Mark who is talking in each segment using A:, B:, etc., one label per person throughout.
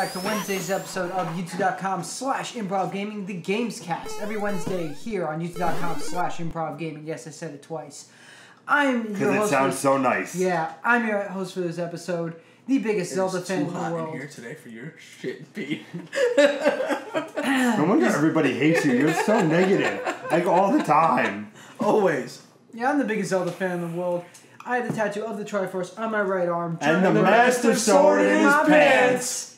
A: back to Wednesday's episode of youtube.com slash improv gaming, the Gamescast. Every Wednesday here on youtube.com slash improv gaming. Yes, I said it twice. I'm your
B: Because it sounds
A: for,
B: so nice.
A: yeah, I'm your host for this episode, the biggest Zelda fan
C: too
A: in the
C: hot in
A: world.
C: here today for your shit, Pete.
B: No wonder everybody hates you. You're so negative. Like all the time.
C: Always.
A: Yeah, I'm the biggest Zelda fan in the world. I have the tattoo of the Triforce on my right arm.
B: And
A: Jeremy
B: the
A: Bird.
B: Master Sword in his
A: my
B: pants.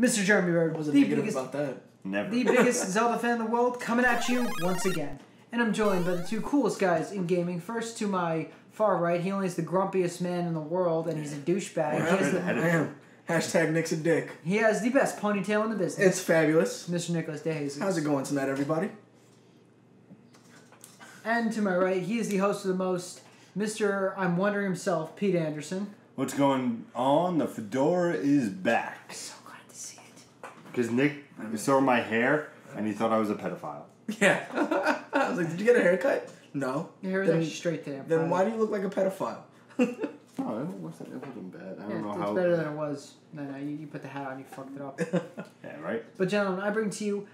A: Mr. Jeremy Bird,
C: wasn't
A: the
C: negative
A: biggest
C: about that.
B: Never.
A: the biggest Zelda fan in the world, coming at you once again. And I'm joined by the two coolest guys in gaming. First, to my far right, he only is the grumpiest man in the world, and he's a douchebag. He has, the,
C: I am. Hashtag Nick's a dick.
A: he has the best ponytail in the business.
C: It's fabulous.
A: Mr. Nicholas DeHazy.
C: How's it going tonight, everybody?
A: And to my right, he is the host of the most, Mr. I'm Wondering himself, Pete Anderson.
B: What's going on? The fedora is back.
A: So glad to see it.
B: Because Nick saw my hair and he thought I was a pedophile.
C: Yeah. I was like, did you get a haircut? No.
A: Your hair is
C: Then-
A: actually straight today. I'm
C: Then
A: proud
C: why do you look like a pedophile?
B: Oh, it wasn't, it wasn't bad. I don't
A: Yeah,
B: know
A: it's
B: how.
A: better than it was. No, no, you, you put the hat on, you fucked it up.
B: Yeah, right?
A: But gentlemen, I bring to you.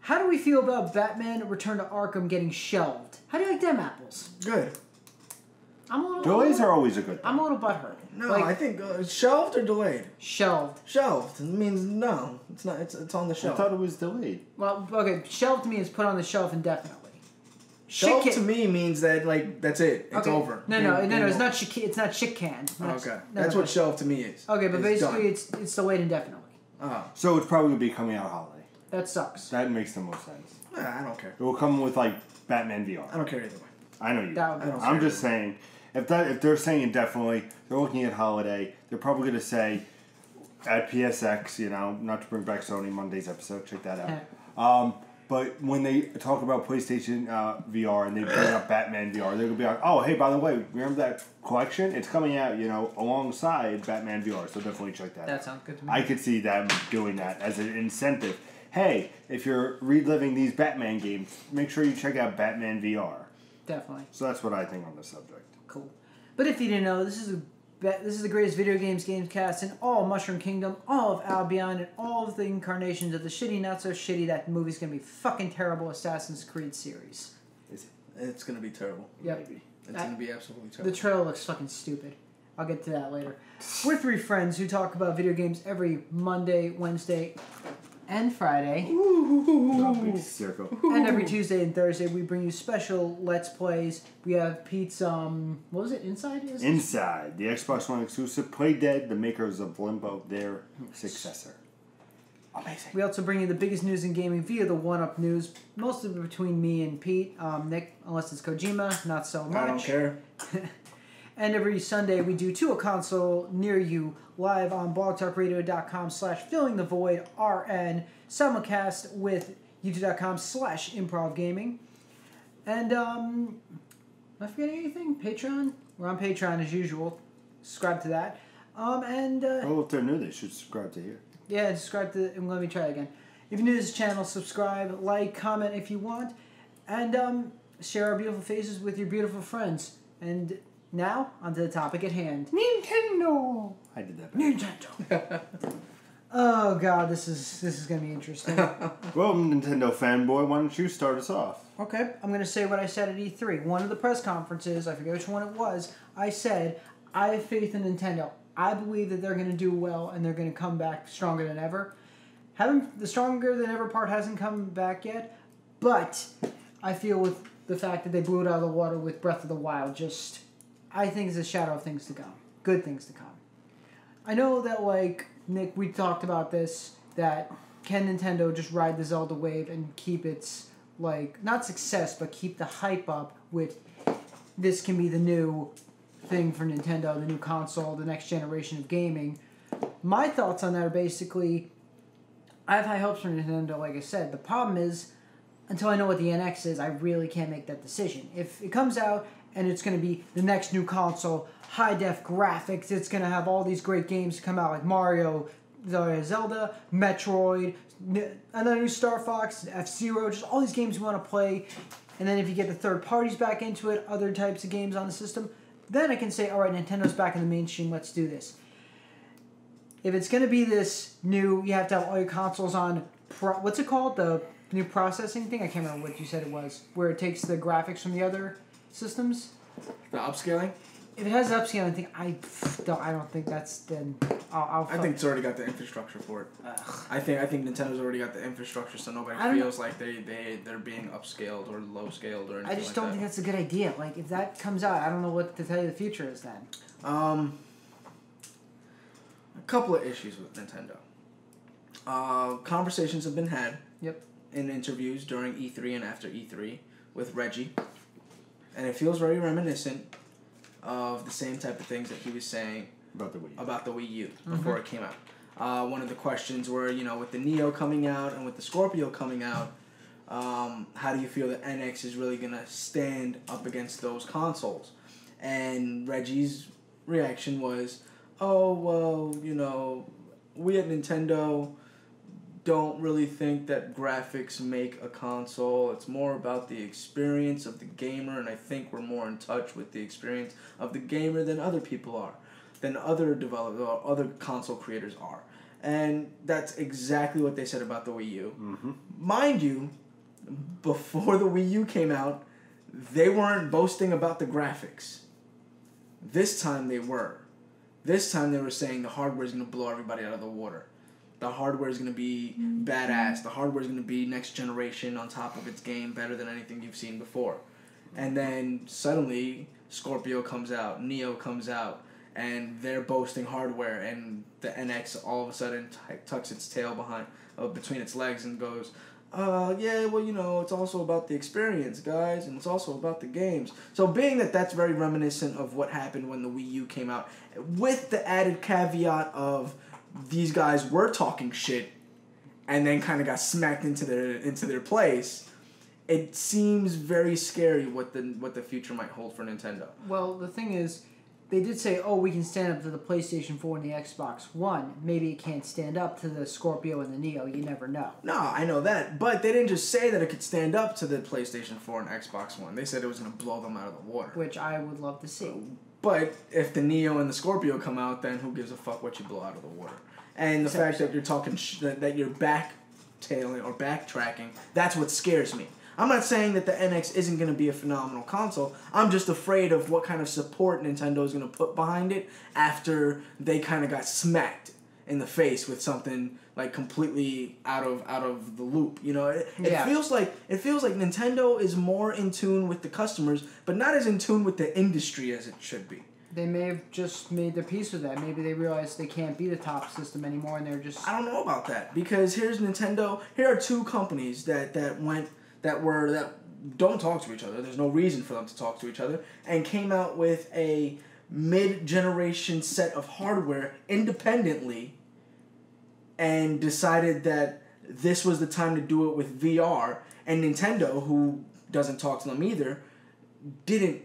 A: How do we feel about Batman: Return to Arkham getting shelved? How do you like them apples?
C: Good.
A: I'm a little.
B: Delays are always a good thing.
A: I'm a little butthurt.
C: No,
A: like,
C: I think uh, shelved or delayed.
A: shelved.
C: Shelved means no. It's not. It's, it's on the shelf.
B: I
C: shelf.
B: thought it was delayed.
A: Well, okay, shelved to me is put on the shelf indefinitely.
C: Shelved
A: Shit
C: to me means that like that's it. It's
A: okay.
C: over.
A: No, no,
C: You-
A: no,
C: you
A: no. It's not shit. It's not shit canned. Not-
C: Okay,
A: no,
C: that's
A: no,
C: what shelved to me is.
A: Okay, but
C: It's
A: basically,
C: done.
A: it's it's delayed indefinitely.
C: Oh,
B: So it's probably going to be coming out holiday.
A: That sucks.
B: That makes the most sense.
C: ah, I don't care.
B: It will come with like Batman VR.
C: I don't care either way.
B: I know you.
A: That would be
C: I don't
B: I'm just saying, if that if they're saying indefinitely, they're looking at holiday. They're probably going to say at PSX, you know, not to bring back Sony Monday's episode. Check that out. Um, but when they talk about PlayStation uh, VR and they bring up Batman VR, they're gonna be like, "Oh, hey, by the way, remember that collection? It's coming out, you know, alongside Batman VR. So definitely check that."
A: That
B: out.
A: sounds good to me.
B: I could see them doing that as an incentive. Hey, if you're reliving these Batman games, make sure you check out Batman VR.
A: Definitely.
B: So that's what I think on the subject.
A: Cool. But if you didn't know, this is a this is the greatest video games games cast in all Mushroom Kingdom, all of Albion, and all of the incarnations of the shitty, not so shitty that movie's gonna be fucking terrible Assassin's Creed series.
B: Is it?
C: It's gonna be terrible.
A: Yep.
B: Maybe.
C: It's
A: I-
C: gonna be absolutely terrible.
A: The trailer looks fucking stupid. I'll get to that later. We're three friends who talk about video games every Monday, Wednesday, and Friday.
B: Big circle.
A: And every Tuesday and Thursday we bring you special Let's Plays. We have Pete's um what was it, Inside? Is it?
B: Inside, the Xbox One exclusive Play Dead, the makers of Limbo, their successor. Amazing.
A: We also bring you the biggest news in gaming via the One Up News, mostly between me and Pete. Um, Nick, unless it's Kojima, not so much.
C: I don't care.
A: And every Sunday we do to a console near you live on blogtalkradio.com slash filling the void RN simulcast with youtube.com slash improv gaming. And um am I forgetting anything? Patreon? We're on Patreon as usual. Subscribe to that. Um and uh,
B: Oh, if they're new, they should subscribe to here.
A: yeah, subscribe to. And let me try again. If you're new to this channel, subscribe, like, comment if you want, and um, share our beautiful faces with your beautiful friends. And now, onto the topic at hand.
B: Nintendo. I did that. Better.
A: Nintendo. oh God, this is this is gonna be interesting.
B: Well, Nintendo fanboy, why don't you start us off?
A: okay, I'm gonna say what I said at E3. One of the press conferences, I forget which one it was. I said I have faith in Nintendo. I believe that they're gonna do well and they're gonna come back stronger than ever. Haven't the stronger than ever part hasn't come back yet, but I feel with the fact that they blew it out of the water with Breath of the Wild, just I think it's a shadow of things to come, good things to come. I know that like Nick, we talked about this that can Nintendo just ride the Zelda wave and keep its like not success but keep the hype up with this can be the new thing for Nintendo, the new console, the next generation of gaming. My thoughts on that are basically I have high hopes for Nintendo, like I said. The problem is, until I know what the NX is, I really can't make that decision. If it comes out and it's going to be the next new console, high def graphics, it's going to have all these great games come out like Mario, Zelda, Metroid, another new Star Fox, F Zero, just all these games we want to play. And then if you get the third parties back into it, other types of games on the system, then I can say, all right, Nintendo's back in the mainstream. Let's do this. if it's gonna be this new, you have to have all your consoles on. Pro, what's it called? The new processing thing. I can't remember what you said it was. Where it takes the graphics from the other systems.
C: The upscaling.
A: If it has upscaling thing, I don't. I don't think that's then. I'll. I'll
C: I think it's already got the infrastructure for it.
A: Ugh.
C: I think I think Nintendo's already got the infrastructure, so nobody
A: don't know.
C: feels like they they they're being upscaled or low scaled or anything
A: I just
C: like
A: don't
C: that.
A: think that's a good idea. Like if that comes out, I don't know what to tell you the future is then.
C: Um, a couple of issues with Nintendo. Uh, conversations have been had.
A: Yep.
C: In interviews during E3 and after E3 with Reggie, and it feels very reminiscent of the same type of things that he was saying
B: About the Wii. U.
C: about the Wii U before it came out. Uh, one of the questions were, you know, with the Neo coming out and with the Scorpio coming out, um, how do you feel that NX is really gonna stand up against those consoles? And Reggie's reaction was, "Oh well, you know, we at Nintendo don't really think that graphics make a console. It's more about the experience of the gamer, and I think we're more in touch with the experience of the gamer than other people are, than other developers or other console creators are." And that's exactly what they said about the Wii U.
B: Mm-hmm.
C: Mind you, before the Wii U came out, they weren't boasting about the graphics. This time they were. This time they were saying the hardware is going to blow everybody out of the water. The hardware is going to be badass. The hardware is going to be next generation on top of its game, better than anything you've seen before. And then suddenly Scorpio comes out, Neo comes out, and they're boasting hardware, and the NX all of a sudden t- tucks its tail behind, uh, between its legs, and goes, uh, yeah, well, you know, it's also about the experience, guys, and it's also about the games. So, being that that's very reminiscent of what happened when the Wii U came out, with the added caveat of these guys were talking shit and then kind of got smacked into their into their place, it seems very scary what the what the future might hold for Nintendo.
A: Well, the thing is, they did say, "Oh, we can stand up to the PlayStation Four and the Xbox One." Maybe it can't stand up to the Scorpio and the Neo. You never know.
C: No, I know that, but they didn't just say that it could stand up to the PlayStation 4 and Xbox One. They said it was going to blow them out of the water.
A: Which I would love to see.
C: But if the Neo and the Scorpio come out, then who gives a fuck what you blow out of the water? And the fact that you're talking sh- that, you're backtailing or backtracking, that's what scares me. I'm not saying that the NX isn't going to be a phenomenal console. I'm just afraid of what kind of support Nintendo is going to put behind it after they kind of got smacked in the face with something like completely out of out of the loop. You know, it, it
A: Yeah.
C: feels like it feels like Nintendo is more in tune with the customers, but not as in tune with the industry as it should be.
A: They may have just made their peace with that. Maybe they realized they can't be the top system anymore, and they're just
C: I don't know about that because here's Nintendo. Here are two companies that that went that were that don't talk to each other. There's no reason for them to talk to each other, and came out with a mid-generation set of hardware independently, and decided that this was the time to do it with VR. And Nintendo, who doesn't talk to them either, didn't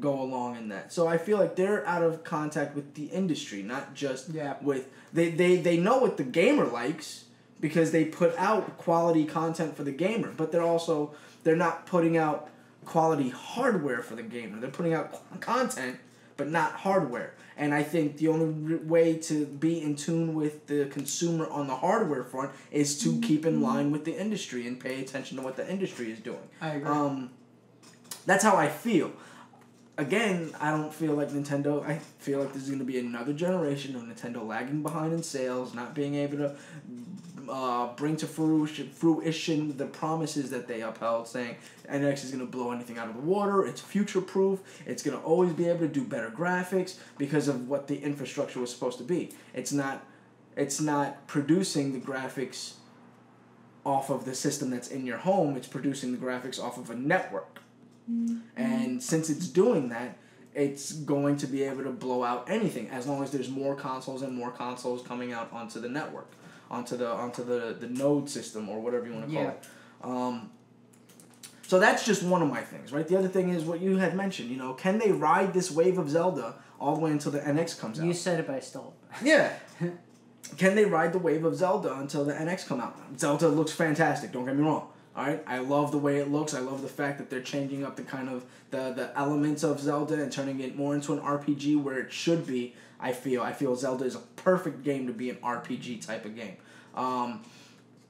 C: go along in that. So I feel like they're out of contact with the industry, not just
A: Yeah.
C: with they, they they know what the gamer likes because they put out quality content for the gamer, but they're also they're not putting out quality hardware for the gamer. They're putting out content but not hardware. And I think the only way to be in tune with the consumer on the hardware front is to keep in line with the industry and pay attention to what the industry is doing.
A: I agree.
C: Um, that's how I feel. Again, I don't feel like Nintendo. I feel like there's going to be another generation of Nintendo lagging behind in sales, not being able to uh, bring to fruition, fruition the promises that they upheld, saying NX is going to blow anything out of the water. It's future proof. It's going to always be able to do better graphics because of what the infrastructure was supposed to be. It's not. It's not producing the graphics off of the system that's in your home. It's producing the graphics off of a network. And since it's doing that, it's going to be able to blow out anything as long as there's more consoles and more consoles coming out onto the network, onto the onto the, the node system or whatever you want to call
A: Yeah.
C: it. Um, so that's just one of my things, right? The other thing is what you had mentioned. You know, can they ride this wave of Zelda all the way until the NX comes out?
A: you said it, but I still.
C: Yeah. Can they ride the wave of Zelda until the NX come out? Zelda looks fantastic. Don't get me wrong. All right, I love the way it looks. I love the fact that they're changing up the kind of the the elements of Zelda and turning it more into an RPG where it should be. I feel I feel Zelda is a perfect game to be an RPG type of game. Um,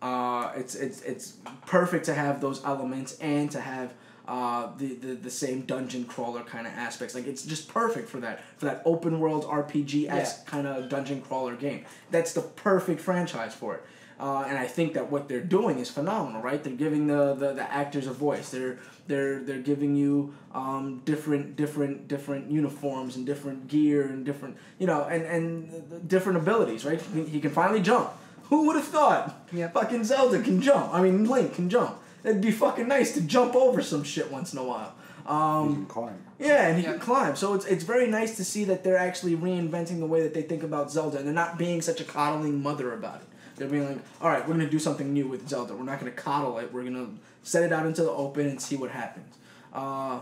C: uh, it's it's it's perfect to have those elements and to have uh, the, the the same dungeon crawler kind of aspects. Like it's just perfect for that for that open world RPG esque
A: Yeah.
C: kind of dungeon crawler game. That's the perfect franchise for it. Uh, and I think that what they're doing is phenomenal, right? They're giving the, the, the actors a voice. They're they're they're giving you um, different different different uniforms and different gear and different you know and and different abilities, right? He, he can finally jump. Who would have thought?
A: Yep.
C: Fucking Zelda can jump. I mean, Link can jump. It'd be fucking nice to jump over some shit once in a while. Um,
B: You can climb.
C: yeah, and he
A: Yeah.
C: can climb. So it's it's very nice to see that they're actually reinventing the way that they think about Zelda, and they're not being such a coddling mother about it. They're being like, all right, we're gonna do something new with Zelda. We're not gonna coddle it. We're gonna set it out into the open and see what happens. Uh,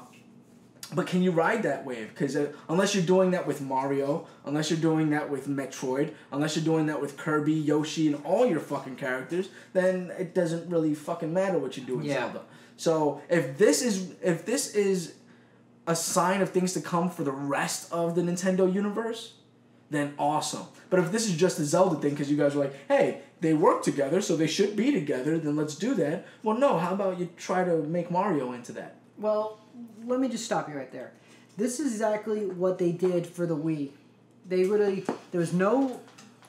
C: but can you ride that wave? Because uh, unless you're doing that with Mario, unless you're doing that with Metroid, unless you're doing that with Kirby, Yoshi, and all your fucking characters, then it doesn't really fucking matter what you do with
A: Yeah.
C: Zelda. So if this is if this is a sign of things to come for the rest of the Nintendo universe, then awesome. But if this is just a Zelda thing because you guys are like, hey, they work together, so they should be together, then let's do that. Well, no. How about you try to make Mario into that?
A: Well, let me just stop you right there. This is exactly what they did for the Wii. They really there was no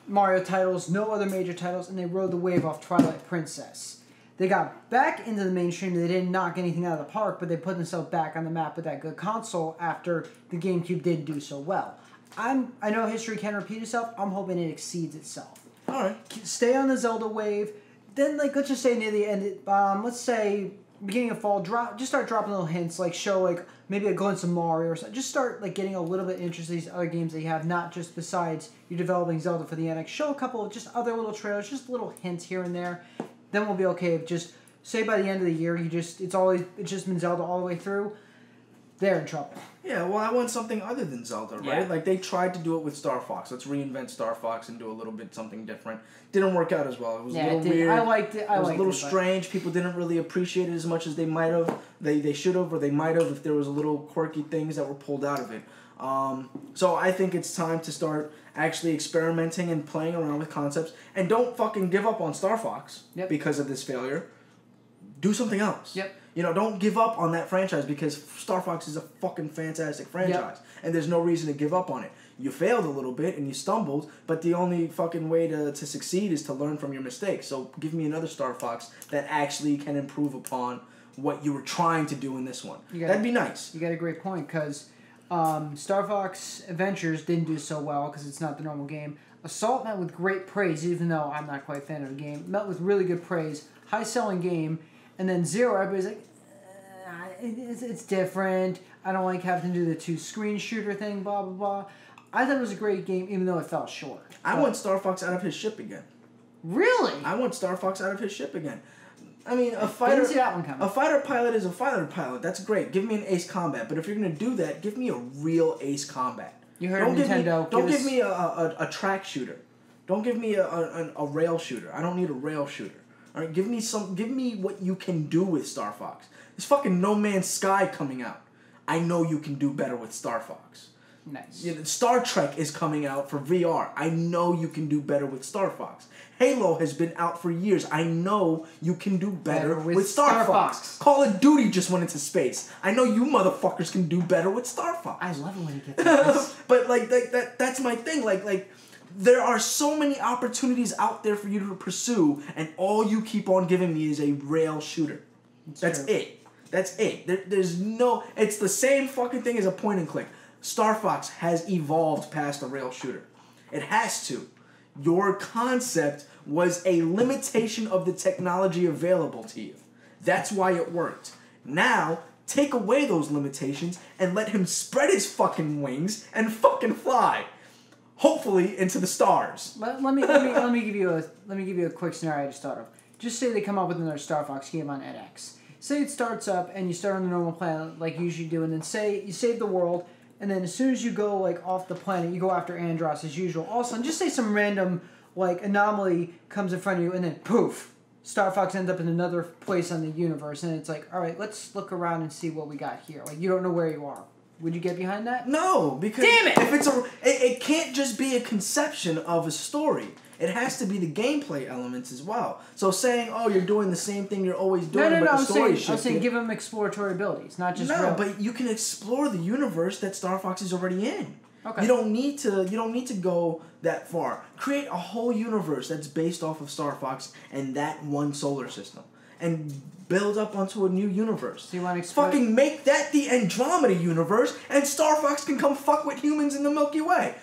A: Mario titles, no other major titles, and they rode the wave off Twilight Princess. They got back into the mainstream. They didn't knock anything out of the park, but they put themselves back on the map with that good console after the GameCube didn't do so well. I'm I know history can repeat itself. I'm hoping it exceeds itself
C: All right.
A: stay on the Zelda wave. Then like let's just say near the end, um, let's say beginning of fall, drop just start dropping little hints, like show like maybe a glimpse of Mario or something. Just start like getting a little bit interested in these other games that you have, not just besides you're developing Zelda for the NX. Show a couple of just other little trailers, just little hints here and there. Then we'll be okay. If just say by the end of the year, you just it's always it's just been Zelda all the way through. They're in trouble.
C: Yeah, well, I want something other than Zelda, right?
A: Yeah.
C: Like they tried to do it with Star Fox. Let's reinvent Star Fox and do a little bit something different. Didn't work out as well. It was a little
A: it
C: weird.
A: I liked it. I
C: it was a little
A: it,
C: strange. People didn't really appreciate it as much as they might have. They they should have, or they might have if there was a little quirky things that were pulled out of it. Um, so I think it's time to start actually experimenting and playing around with concepts, and don't fucking give up on Star Fox
A: Yep.
C: because of this failure. Do something else.
A: Yep.
C: You know, don't give up on that franchise because Star Fox is a fucking fantastic franchise, and there's no reason to give up on it. You failed a little bit and you stumbled, but the only fucking way to, to succeed is to learn from your mistakes. So give me another Star Fox that actually can improve upon what you were trying to do in this one.
A: You got-
C: That'd be nice.
A: You got a great point because um, Star Fox Adventures didn't do so well because it's not the normal game. Assault met with great praise, even though I'm not quite a fan of the game. Met with really good praise, high selling game, and then Zero, everybody's like, "Uh, it's, it's different. I don't like having to do the two screen shooter thing, blah blah blah. I thought it was a great game, even though it fell short.
C: I
A: But-
C: want Star Fox out of his ship again.
A: really.
C: I want Star Fox out of his ship again. I mean, a
A: Didn't
C: fighter.
A: see that one coming.
C: A fighter pilot is a fighter pilot. That's great. Give me an Ace Combat. But if you're gonna do that, give me a real Ace Combat.
A: You heard
C: don't give me,
A: Nintendo,
C: don't
A: give
C: give
A: us-
C: me a, a, a track shooter. Don't give me a, a, a rail shooter. I don't need a rail shooter. All right, give me some. Give me what you can do with Star Fox. There's fucking No Man's Sky coming out. I know you can do better with Star Fox.
A: nice.
C: You know, Star Trek is coming out for VR. I know you can do better with Star Fox. Halo has been out for years. I know you can do better,
A: Better
C: with,
A: with
C: Star,
A: Star
C: Fox.
A: Fox.
C: Call of Duty just went into space. I know you motherfuckers can do better with Star Fox.
A: I love it when you get. this.
C: but like that, that that's my thing. Like like there are so many opportunities out there for you to pursue, and all you keep on giving me is a rail shooter. That's
A: true.
C: it. That's it. There, there's no. It's the same fucking thing as a point and click. Star Fox has evolved past a rail shooter. It has to. Your concept was a limitation of the technology available to you. That's why it worked. Now, take away those limitations and let him spread his fucking wings and fucking fly. Hopefully into the stars.
A: Let, let me let me let me give you a let me give you a quick scenario to start of. Just say they come up with another Star Fox game on NX. Say it starts up and you start on the normal planet like you usually do, and then say you save the world, and then as soon as you go like off the planet, you go after Andross as usual. Also, of a sudden, just say some random like anomaly comes in front of you, and then poof, Star Fox ends up in another place on the universe, and it's like, all right, let's look around and see what we got here. Like you don't know where you are. Would you get behind that?
C: No, because
A: Damn it!
C: if it's a, it, it can't just be a conception of a story. It has to be the gameplay elements as well. So saying, "Oh, you're doing the same thing you're always doing,"
A: no,
C: but
A: no.
C: the
A: I'm
C: story
A: saying, I'm
C: shifted.
A: saying, give them exploratory abilities, not just
C: no, but you can explore the universe that Star Fox is already in.
A: Okay.
C: You don't need to. You don't need to go that far. Create a whole universe that's based off of Star Fox and that one solar system, and build up onto a new universe.
A: So you want to?
C: Fucking make that the Andromeda universe, and Star Fox can come fuck with humans in the Milky Way.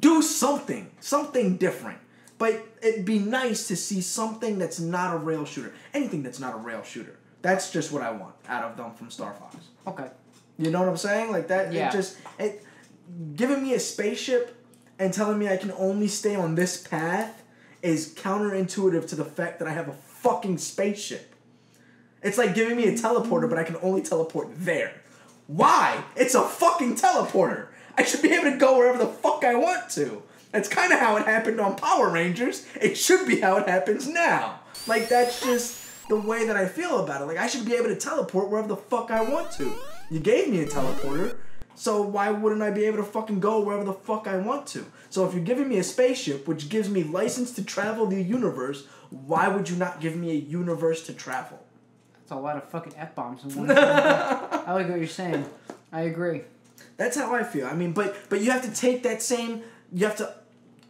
C: Do something, something different. But it'd be nice to see something that's not a rail shooter. Anything that's not a rail shooter. That's just what I want out of them from Star Fox.
A: Okay.
C: You know what I'm saying? Like that.
A: Yeah.
C: It just it giving me a spaceship and telling me I can only stay on this path is counterintuitive to the fact that I have a fucking spaceship. It's like giving me a teleporter, but I can only teleport there. Why? It's a fucking teleporter. I should be able to go wherever the fuck I want to. That's kind of how it happened on Power Rangers. It should be how it happens now. Like that's just the way that I feel about it. Like I should be able to teleport wherever the fuck I want to. You gave me a teleporter, so why wouldn't I be able to fucking go wherever the fuck I want to? So if you're giving me a spaceship, which gives me license to travel the universe, why would you not give me a universe to travel?
A: That's a lot of fucking f bombs in one. I like what you're saying. I agree.
C: That's how I feel. I mean, but but you have to take that same. You have to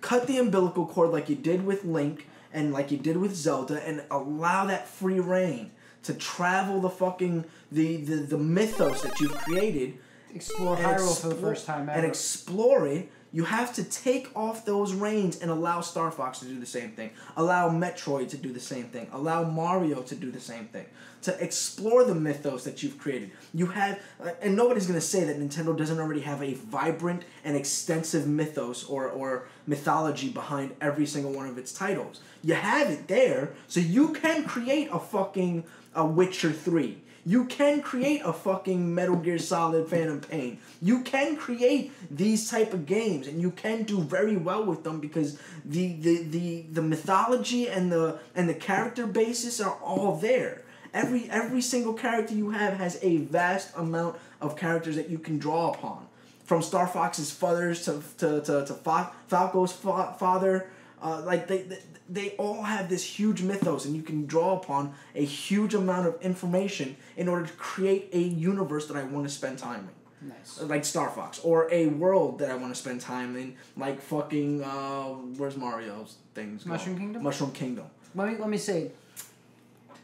C: cut the umbilical cord like you did with Link and like you did with Zelda, and allow that free reign to travel the fucking the the, the mythos that you've created
A: Explore
C: and
A: Hyrule for the first time
C: and
A: ever.
C: explore it. You have to take off those reins and allow Star Fox to do the same thing. Allow Metroid to do the same thing. Allow Mario to do the same thing. To explore the mythos that you've created. You have, uh, and nobody's gonna say that Nintendo doesn't already have a vibrant and extensive mythos or or mythology behind every single one of its titles. You have it there, so you can create a fucking a Witcher three. You can create a fucking Metal Gear Solid Phantom Pain. You can create these type of games and you can do very well with them because the the, the, the mythology and the and the character basis are all there. Every every single character you have has a vast amount of characters that you can draw upon. From Star Fox's fathers to to, to, to Fa- Falco's fa- father, uh, like they, they they all have this huge mythos and you can draw upon a huge amount of information in order to create a universe that I want to spend time in.
A: nice.
C: Like Star Fox. Or a world that I want to spend time in, like fucking uh where's Mario's things? go?
A: Mushroom Kingdom?
C: Mushroom Kingdom.
A: Let me let me say.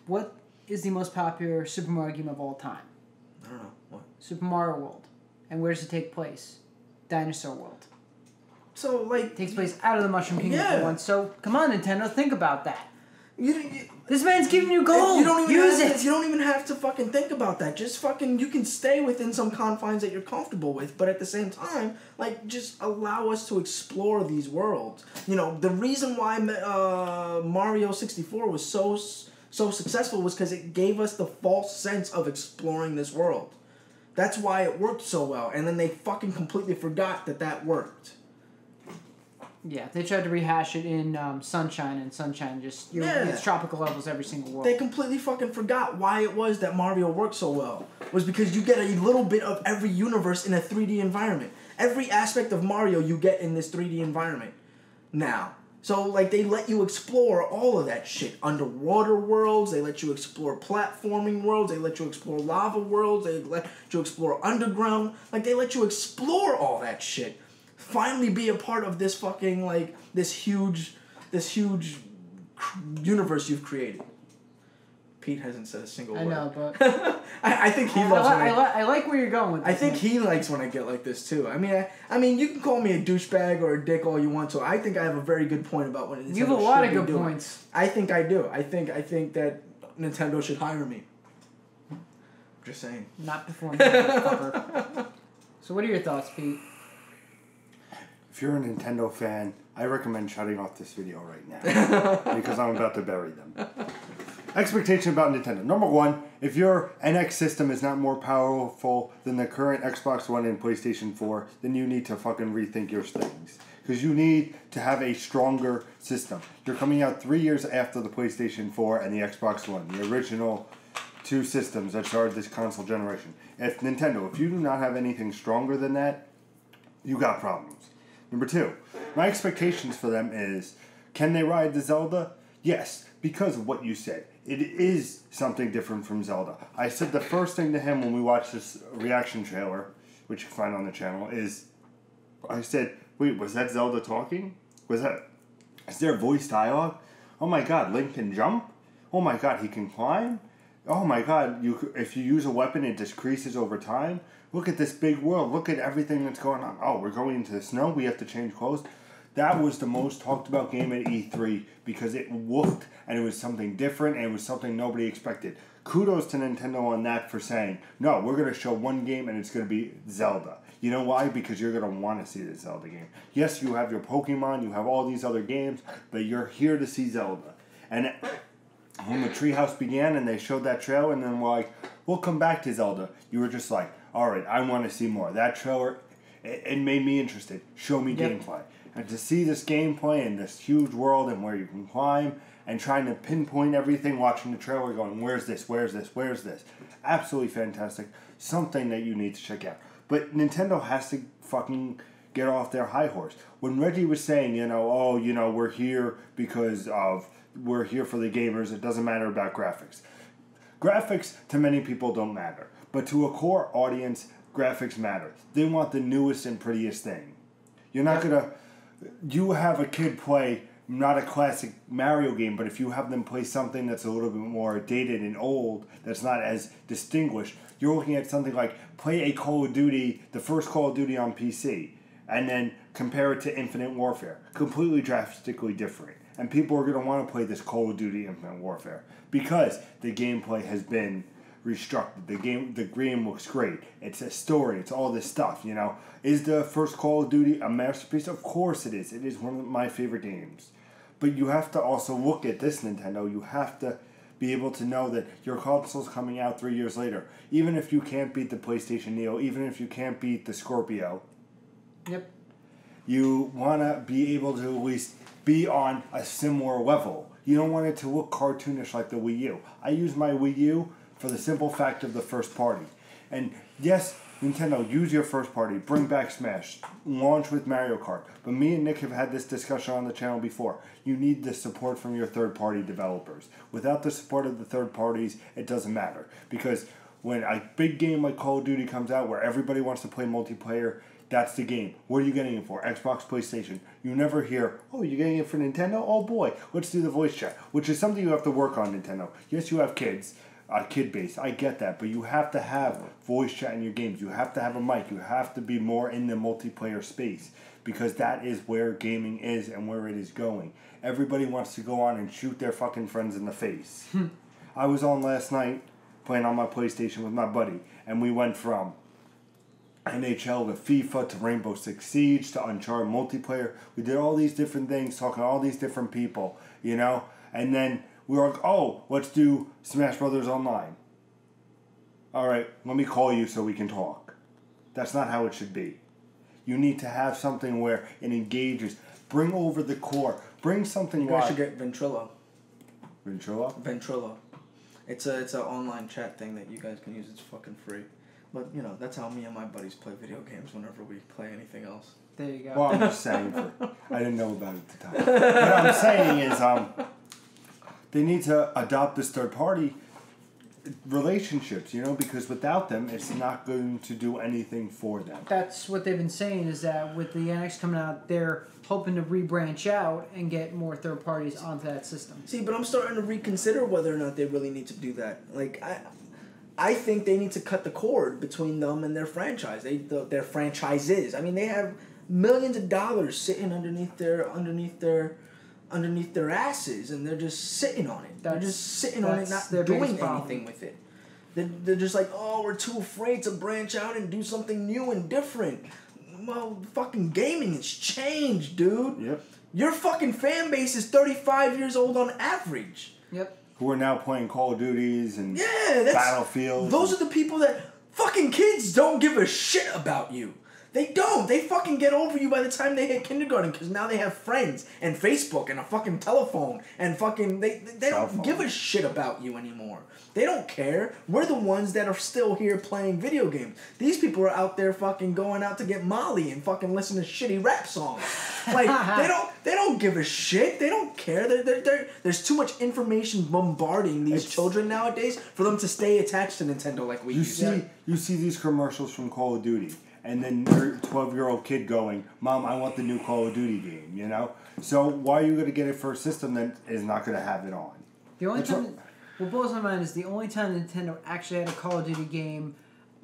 A: What is the most popular Super Mario game of all time?
C: I don't know. What?
A: Super Mario World. And where does it take place? Dinosaur World.
C: So like
A: It takes place out of the Mushroom Kingdom
C: Yeah.
A: for once. So come on, Nintendo, think about that.
C: you, you
A: This man's giving you gold.
C: You don't even
A: Use
C: have
A: it.
C: To, you don't even have to fucking think about that. Just fucking you can stay within some confines that you're comfortable with, but at the same time, like just allow us to explore these worlds. You know, the reason why uh, Mario 64 was so so successful was cuz it gave us the false sense of exploring this world. That's why it worked so well. And then they fucking completely forgot that that worked.
A: Yeah, they tried to rehash it in um, Sunshine, and Sunshine just you know,
C: Yeah.
A: it's tropical levels every single world.
C: They completely fucking forgot why it was that Mario worked so well. Was because you get a little bit of every universe in a 3D environment. Every aspect of Mario you get in this 3D environment now. So like they let you explore all of that shit. Underwater worlds, they let you explore platforming worlds, they let you explore lava worlds, they let you explore underground. Like they let you explore all that shit. Finally be a part of this fucking like this huge this huge cr- universe you've created. Pete hasn't said a single word.
A: I
C: word.
A: know, but
C: I, I think he
A: I,
C: loves when
A: I,
C: I,
A: li- I like where you're going with this.
C: I think
A: man.
C: he likes when I get like this too. I mean, I, I mean, you can call me a douchebag or a dick all you want to. I think I have a very good point about what Nintendo
A: you have a lot of good
C: doing.
A: points.
C: I think I do. I think I think that Nintendo should hire me. Just saying.
A: Not before. So, what are your thoughts, Pete?
B: If you're a Nintendo fan, I recommend shutting off this video right now because I'm about to bury them. Expectation about Nintendo. Number one, if your NX system is not more powerful than the current Xbox One and PlayStation 4, then you need to fucking rethink your things. because you need to have a stronger system. You're coming out three years after the PlayStation 4 and the Xbox One, the original two systems that started this console generation. If Nintendo, if you do not have anything stronger than that, you got problems. Number two, my expectations for them is can they ride the Zelda? Yes, because of what you said. It is something different from Zelda. I said the first thing to him when we watched this reaction trailer, which you can find on the channel, is I said, wait, was that Zelda talking? Was that. Is there voice dialogue? Oh my god, Link can jump? Oh my god, he can climb? Oh my god, you if you use a weapon, it decreases over time? Look at this big world. Look at everything that's going on. Oh, we're going into the snow. We have to change clothes. That was the most talked about game at E3 because it looked and it was something different and it was something nobody expected. Kudos to Nintendo on that for saying, no, we're going to show one game and it's going to be Zelda. You know why? Because you're going to want to see the Zelda game. Yes, you have your Pokemon, you have all these other games, but you're here to see Zelda. And when the treehouse began and they showed that trailer and then we're like, we'll come back to Zelda, you were just like, all right, I want to see more. That trailer, it, it made me interested. Show me
A: Yep.
B: gameplay. And to see this gameplay in this huge world and where you can climb and trying to pinpoint everything, watching the trailer going, where's this, where's this, where's this? Absolutely fantastic. Something that you need to check out. But Nintendo has to fucking get off their high horse. When Reggie was saying, you know, oh, you know, we're here because of, we're here for the gamers, it doesn't matter about graphics. Graphics to many people don't matter, but to a core audience, graphics matter. They want the newest and prettiest thing. You're not gonna. You have a kid play not a classic Mario game, but if you have them play something that's a little bit more dated and old, that's not as distinguished, you're looking at something like play a Call of Duty, the first Call of Duty on PC, and then compare it to Infinite Warfare. Completely drastically different. And people are going to want to play this Call of Duty Infinite Warfare because the gameplay has been restructured. The game the game looks great. It's a story. It's all this stuff. You know, is the first Call of Duty a masterpiece? Of course it is. It is one of my favorite games. But you have to also look at this Nintendo. You have to be able to know that your console's coming out three years later. Even if you can't beat the PlayStation Neo, even if you can't beat the Scorpio,
A: Yep.
B: you want to be able to at least be on a similar level. You don't want it to look cartoonish like the Wii U. I use my Wii U for the simple fact of the first party. And yes, Nintendo, use your first party, bring back Smash, launch with Mario Kart. But me and Nick have had this discussion on the channel before. You need the support from your third party developers. Without the support of the third parties, it doesn't matter. Because when a big game like Call of Duty comes out where everybody wants to play multiplayer, that's the game. What are you getting it for? Xbox, PlayStation. You never hear, oh, you're getting it for Nintendo? Oh boy, let's do the voice chat, which is something you have to work on, Nintendo. Yes, you have kids, uh, kid base. I get that, but you have to have voice chat in your games. You have to have a mic. You have to be more in the multiplayer space because that is where gaming is and where it is going. Everybody wants to go on and shoot their fucking friends in the face. I was on last night playing on my PlayStation with my buddy, and we went from NHL to FIFA to Rainbow Six Siege to Uncharted multiplayer. We did all these different things, talking to all these different people, you know? And then we were like, oh, let's do Smash Brothers Online. All right, let me call you so we can talk. That's not how it should be. You need to have something where it engages. Bring over the core. Bring something
C: You guys should get Ventrilo.
B: Ventrilo.
C: Ventrilo. It's a it's an online chat thing that you guys can use. It's fucking free. But you know that's how me and my buddies play video games whenever we play anything else.
A: There you go.
B: Well, I'm just saying. For, I didn't know about it at the time. what I'm saying is, um, they need to adopt this third party relationships. You know, because without them, it's not going to do anything for them.
A: That's what they've been saying is that with the NX coming out, they're hoping to rebranch out and get more third parties onto that system.
C: See, but I'm starting to reconsider whether or not they really need to do that. Like I, I think they need to cut the cord between them and their franchise. They the, their franchises. I mean, they have millions of dollars sitting underneath their underneath their underneath their asses, and they're just sitting on it. They're just sitting on it, not
A: their
C: doing anything with it. They're, they're just like, oh, we're too afraid to branch out and do something new and different. Well, fucking gaming has changed, dude.
B: Yep.
C: Your fucking fan base is 35 years old on average.
A: Yep.
B: Who are now playing Call of Duties and
C: Yeah,
B: Battlefield.
C: Those are the people that fucking kids don't give a shit about you. They don't. They fucking get over you by the time they hit kindergarten because now they have friends and Facebook and a fucking telephone and fucking they they don't
B: phone.
C: give a shit about you anymore. They don't care. We're the ones that are still here playing video games. These people are out there fucking going out to get Molly and fucking listen to shitty rap songs. Like they don't they don't give a shit. They don't care. They're, they're, they're, there's too much information bombarding these
B: It's-
C: children nowadays for them to stay attached to Nintendo like we
B: You
C: used
B: see,
C: to.
B: you see these commercials from Call of Duty, and then your twelve-year-old kid going, "Mom, I want the new Call of Duty game." You know, so why are you going to get it for a system that is not going to have it on?
A: The only
B: That's
A: time,
B: what-
A: what blows my mind is the only time Nintendo actually had a Call of Duty game,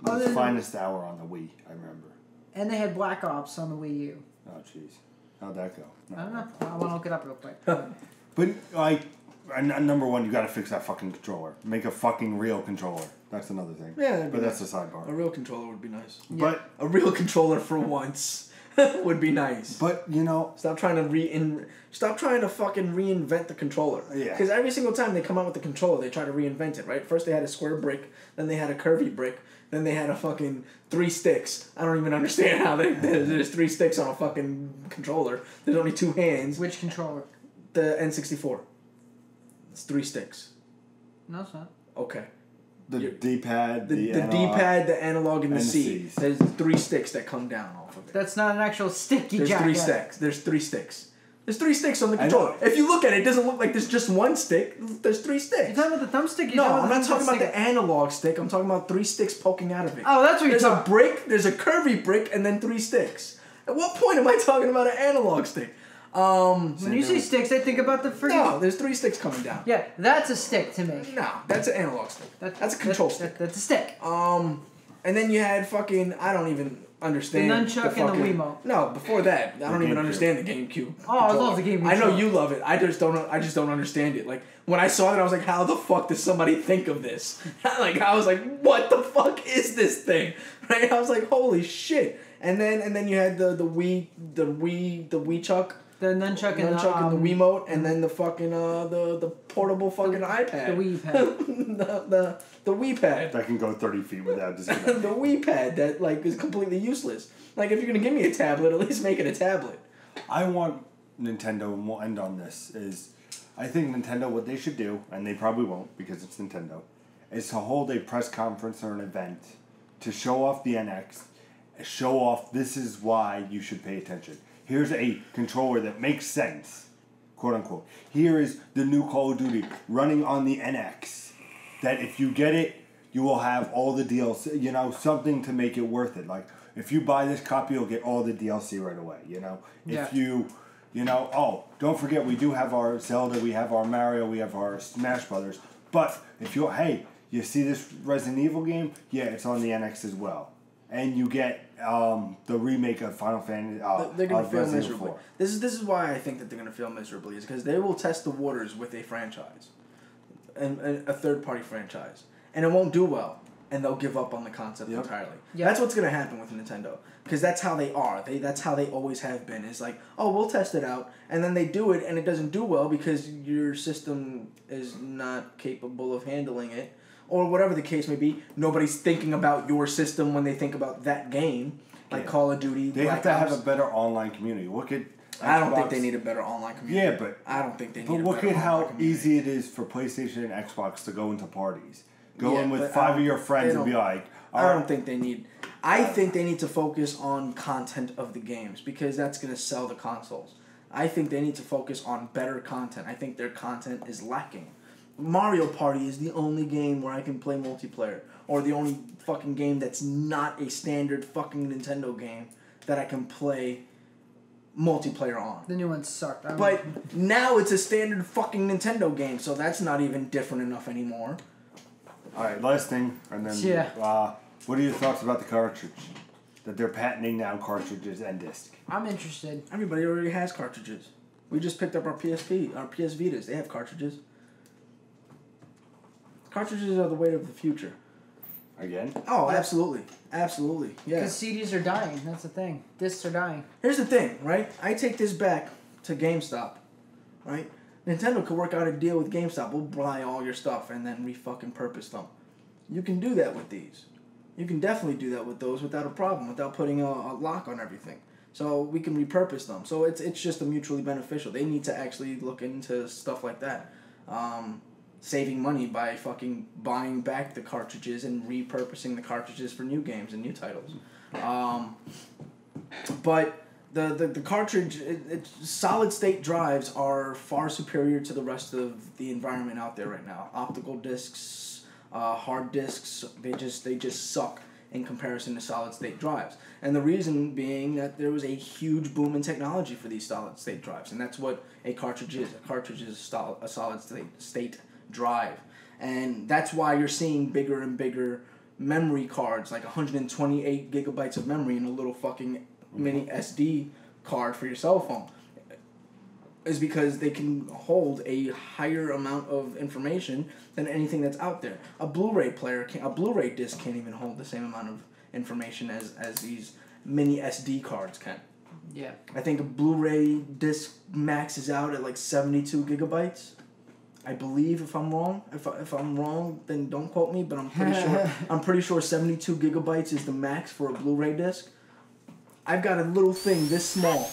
A: other
B: The
A: than,
B: finest hour on the Wii, I remember.
A: and they had Black Ops on the Wii U.
B: Oh, jeez, how'd that go?
A: I don't know. I want to look it up real quick.
B: But like, number one, you got to fix that fucking controller. Make a fucking real controller. That's another thing.
C: Yeah, that'd be
B: but that's a sidebar.
C: A real controller would be nice.
B: But
C: A real controller for once would be nice.
B: but you know,
C: Stop trying to re Stop trying to fucking reinvent the controller.
B: Yeah.
C: Because every single time they come out with the controller, they try to reinvent it, right? First they had a square brick, then they had a curvy brick, then they had a fucking three sticks. I don't even understand how they there's three sticks on a fucking controller. There's only two hands.
A: Which controller?
C: The N sixty four. It's three sticks.
A: No, it's not.
C: Okay.
B: the D-pad,
C: The,
B: the,
C: the D pad, the analog, and the
B: and the
C: C.
B: Cs.
C: There's three sticks that come down off of it.
A: That's not an actual stick, you
C: There's three
A: jackass.
C: sticks. There's three sticks. There's three sticks on the controller. If you look at it, it doesn't look like there's just one stick. There's three sticks.
A: You
C: sticks.
A: talking about the thumbstick? You
C: No, I'm not talking about
A: stick?
C: the analog stick. I'm talking about three sticks poking out of it.
A: Oh, that's what you're
C: There's a brick, there's a curvy brick, and then three sticks. At what point am I talking about an analog stick? Um,
A: When you say sticks, I think about the freaking.
C: no, there's three sticks coming down.
A: Yeah, that's a stick to me.
C: No, that's an analog stick.
A: That-
C: that's a control
A: that-
C: stick.
A: that- that's a stick.
C: Um, and then you had fucking I don't even understand
A: The nunchuck and the
C: fucking-
A: Wiimote.
C: No, before that, I don't even
B: GameCube.
C: understand the GameCube.
A: Oh, I love the GameCube
C: I know you love it. I just don't. I just don't understand it. Like when I saw it, I was like, "How the fuck does somebody think of this?" like I was like, "What the fuck is this thing?" Right? I was like, "Holy shit!" And then and then you had the the Wii the Wii the Wii Chuck.
A: The nunchuck and
C: Nunchuck
A: the, um,
C: and the Wiimote, and then the fucking uh the the portable fucking iPad.
A: the Wii pad.
C: the, the the Wii pad.
B: that can go thirty feet without
C: the
B: disconnecting.
C: Wii pad that like is completely useless. Like if you're gonna give me a tablet, at least make it a tablet.
B: I want Nintendo, and we'll end on this. Is I think Nintendo what they should do, and they probably won't because it's Nintendo, is to hold a press conference or an event to show off the NX, show off this is why you should pay attention. Here's a controller that makes sense, quote unquote. Here is the new Call of Duty running on the NX. That if you get it, you will have all the DLC. You know, something to make it worth it. Like if you buy this copy, you'll get all the DLC right away. You know, if you, you know, oh, don't forget we do have our Zelda, we have our Mario, we have our Smash Brothers. But if you, hey, you see this Resident Evil game? Yeah, it's on the NX as well, and you get um, the remake of Final Fantasy. Uh,
C: They're gonna
B: of
C: fail
B: Resident
C: miserably.
B: 4.
C: This is this is why I think that they're gonna fail miserably is because they will test the waters with a franchise, and, and a third party franchise, and it won't do well, and they'll give up on the concept
B: Yep.
C: entirely.
A: Yeah.
C: That's what's gonna happen with Nintendo because that's how they are. They that's how they always have been. Is like oh we'll test it out, and then they do it and it doesn't do well because your system is not capable of handling it. Or whatever the case may be, nobody's thinking about your system when they think about that game, like
B: Yeah.
C: Call of Duty.
B: They
C: Black
B: have to have a better online community. Look at.
C: I don't think they need a better online community.
B: Yeah, but
C: I don't think they need.
B: But
C: a
B: look at how
C: community.
B: easy it is for PlayStation and Xbox to go into parties. Go
C: Yeah,
B: in with five of your friends and be like,
C: I don't
B: right,
C: think they need. I think they need to focus on content of the games because that's gonna sell the consoles. I think they need to focus on better content. I think their content is lacking. Mario Party is the only game where I can play multiplayer, or the only fucking game that's not a standard fucking Nintendo game that I can play multiplayer on.
A: The new one sucked. I don't-
C: But now it's a standard fucking Nintendo game, so that's not even different enough anymore.
B: all right, last thing, and then
A: Yeah.
B: uh, what are your thoughts about the cartridge? That they're patenting now cartridges and disc.
A: I'm interested.
C: Everybody already has cartridges. We just picked up our PSP, our PS Vitas. They have cartridges. Cartridges are the way of the future.
B: Again?
C: Oh, absolutely, absolutely, yeah.
A: Because CDs are dying. That's the thing. Discs are dying.
C: Here's the thing, right? I take this back to GameStop, right? Nintendo could work out a deal with GameStop. We'll buy all your stuff and then re fucking purpose them. You can do that with these. You can definitely do that with those without a problem, without putting a, a lock on everything. So we can repurpose them. So it's it's just a mutually beneficial. They need to actually look into stuff like that. Um, saving money by fucking buying back the cartridges and repurposing the cartridges for new games and new titles. Um, but the, the, the cartridge, it, it, solid state drives are far superior to the rest of the environment out there right now. Optical discs, uh, hard discs, they just they just suck in comparison to solid state drives. And the reason being that there was a huge boom in technology for these solid state drives, and that's what a cartridge is. A cartridge is a solid, a solid state, state drive. And that's why you're seeing bigger and bigger memory cards, like 128 gigabytes of memory in a little fucking mm-hmm. mini SD card for your cell phone. Is because they can hold a higher amount of information than anything that's out there. A Blu-ray player, can, a Blu-ray disc can't even hold the same amount of information as as these mini SD cards can.
A: Yeah.
C: I think a Blu-ray disc maxes out at like seventy-two gigabytes. I believe, if I'm wrong, if, I, if I'm wrong, then don't quote me. But I'm pretty sure I'm pretty sure seventy-two gigabytes is the max for a Blu-ray disc. I've got a little thing this small,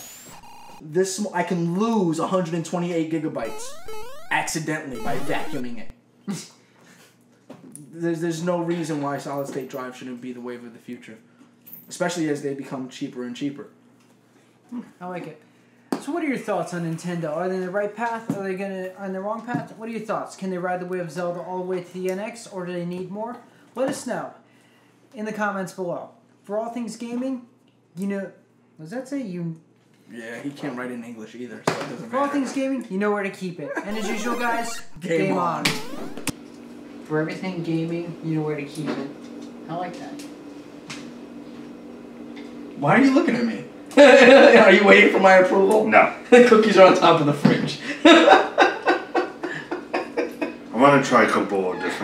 C: this small. I can lose 128 gigabytes accidentally by vacuuming it. there's there's no reason why solid-state drive shouldn't be the wave of the future, especially as they become cheaper and cheaper.
A: Hmm, I like it. So, what are your thoughts on Nintendo? Are they in the right path? Are they gonna on the wrong path? What are your thoughts? Can they ride the wave of Zelda all the way to the NX, or do they need more? Let us know in the comments below. For all things gaming, you know, does that say you?
C: Yeah, he can't write in English either, so it doesn't
A: For all things gaming, you know where to keep it. And as usual, guys,
C: Game on.
A: For everything gaming, you know where to keep it. I like that.
C: Why are you looking at me? are you waiting for my approval?
B: No.
C: the cookies are on top of the fridge.
B: I want to try a couple of different